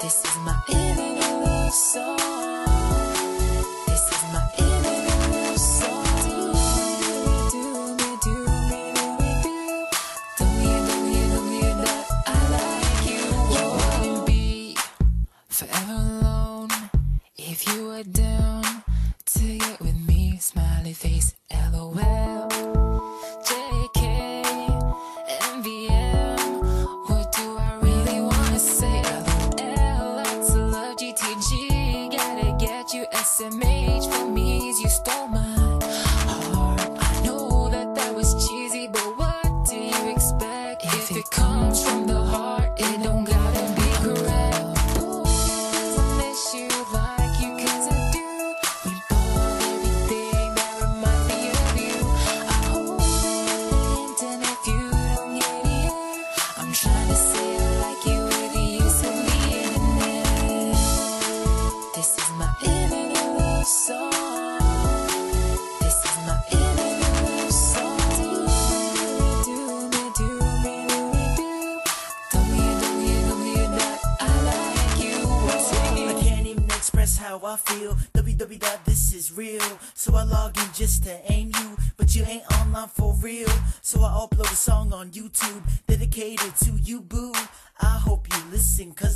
This is my internet love song. This is my internet love song. Do me, do me, do me, do me, Don't you, don't you, don't you that I like you? You wouldn't be forever alone if you were. SMH for me is you stole my how I feel. WW that this is real. So I log in just to aim you, but you ain't online for real. So I upload a song on YouTube dedicated to you, boo. I hope you listen, cause